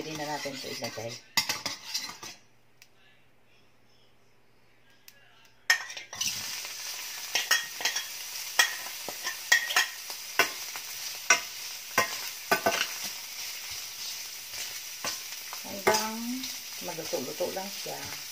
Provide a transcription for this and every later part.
hindi na natin ito ilagay. Hanggang magluto-luto lang siya.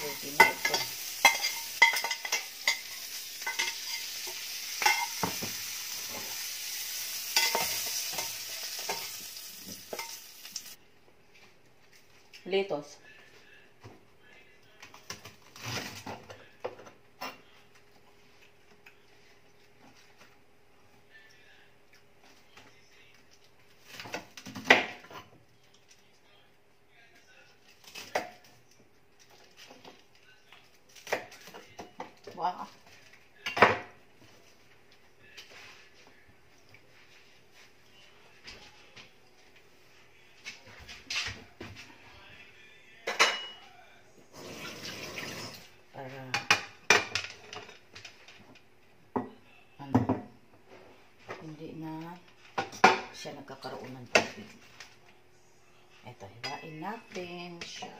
Ready na ito. Litos. Wow. Para ano hindi na siya nagkakaroon ng tubig. Ito, hiwain natin siya.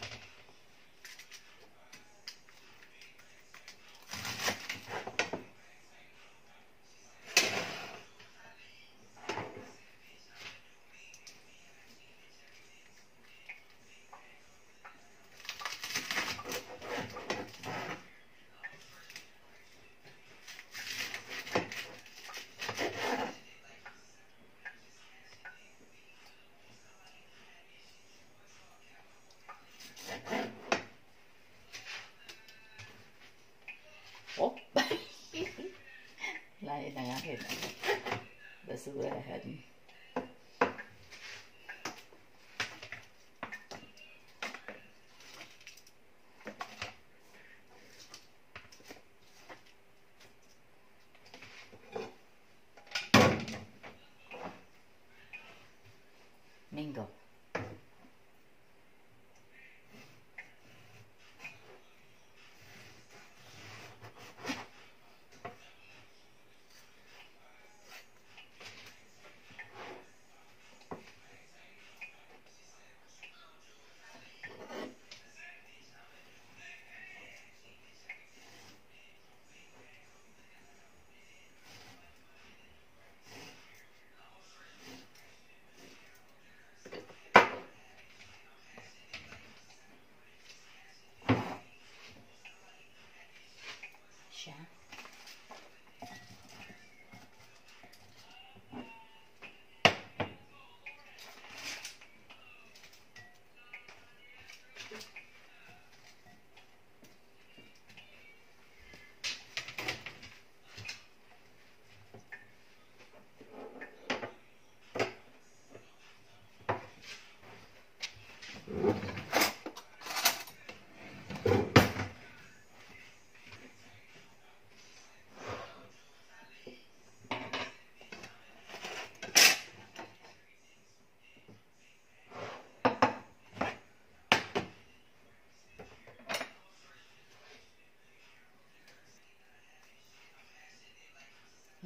this is what I had.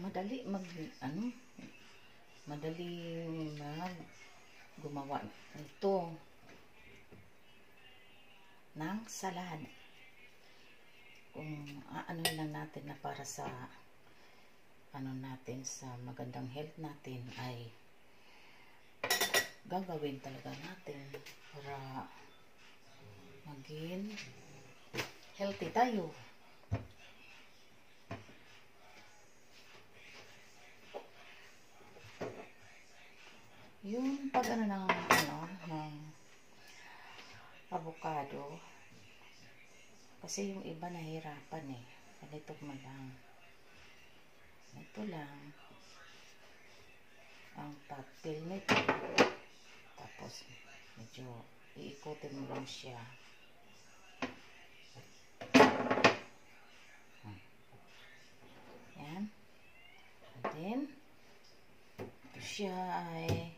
Madali mag ano madali mag gumawa nito ng salad kung ano lang natin na para sa ano natin sa magandang health natin ay gagawin talaga natin para mag maging healthy tayo. Yung pag ano ng ano ng avocado kasi yung iba nahirapan eh. Ganito mo lang. Ito lang ang papel nito. Tapos medyo iikutin mo lang siya. Yan. And then, ito siya ay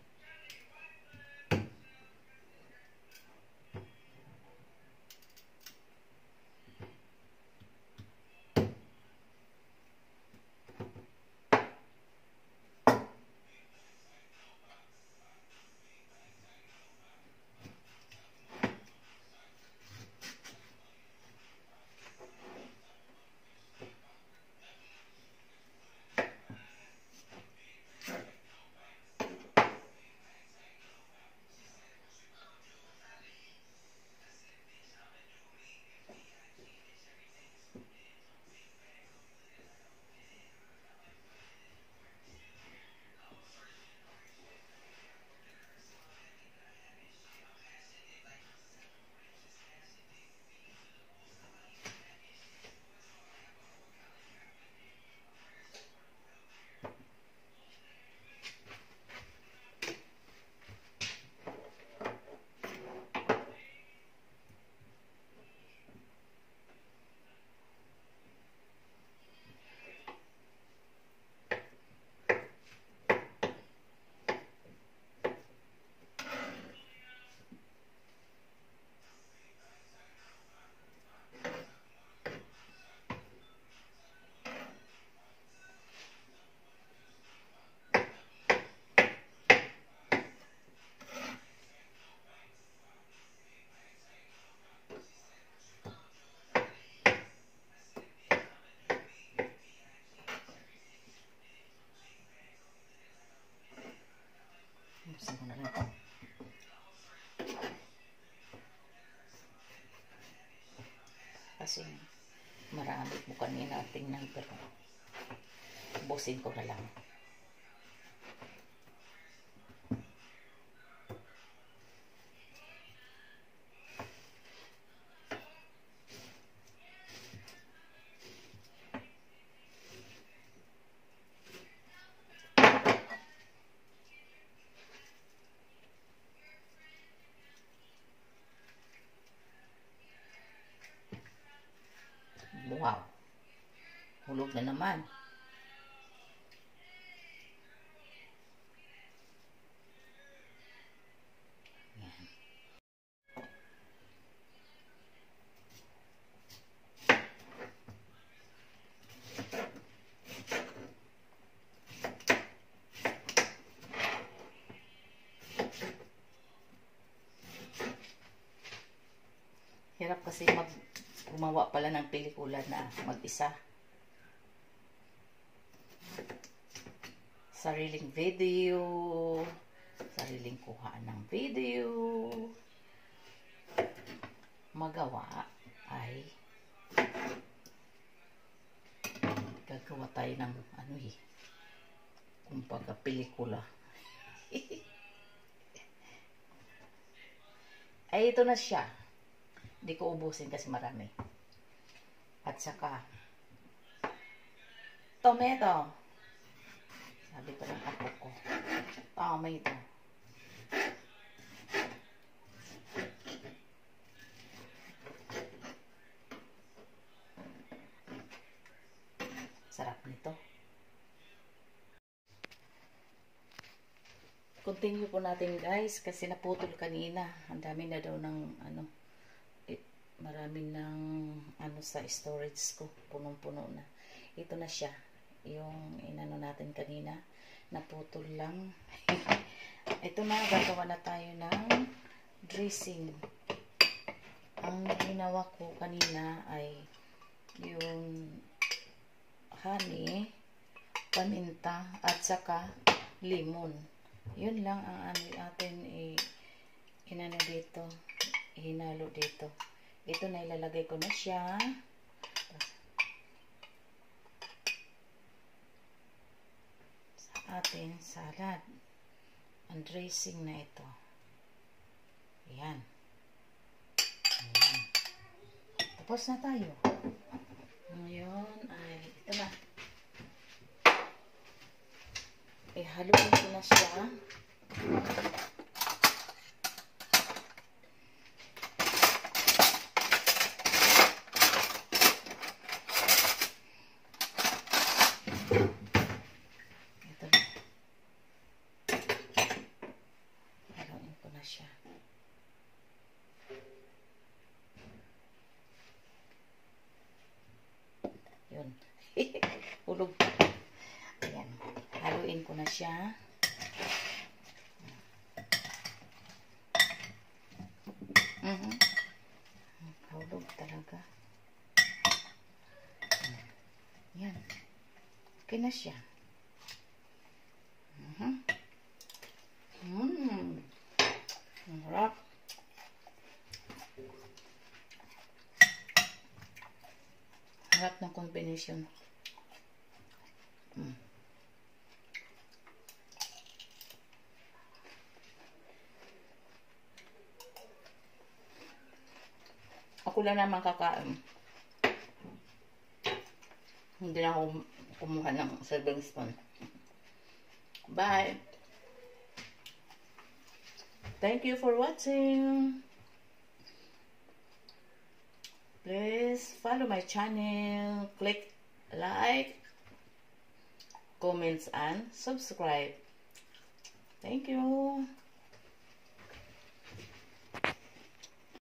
Kasi marami mo kanina tingnan pero busin ko na lang. Naman. Hirap kasi mag gumawa pala ng pelikula na mag-isa. Sariling video, sariling kuha ng video, magawa ay gagawa tayo ng ano eh, kumbaga pelikula. ay ito na siya. Hindi ko ubusin kasi marami. At saka, tomato. Sabi pa ng apo ko. Tomato. Sarap nito. Continue po natin guys kasi naputol kanina. Ang dami na daw ng ano marami ng ano sa storage ko punong-puno na ito na siya yung inano natin kanina naputol lang. Ito na gagawa na tayo ng dressing. Ang ginawa ko kanina ay yung honey paminta at saka limon. Yun lang ang ano atin i inano dito hinalo dito. Ito na ilalagay ko na siya. Sa ating salad. Ang dressing na ito. Ayan. Tapos na tayo. Ngayon ay ito na. Ihaluin ko na siya. Ito na. Haluin ko na siya. Hulog. Ayan. Haluin ko na siya. Mhm. Hulog talaga. Yan. Okay na siya. Combination. Mm. Ako lang naman kakain. Hindi na ako kumuha ng serving spoon. Bye! Thank you for watching. Please follow my channel. Click like, comments, and subscribe. Thank you.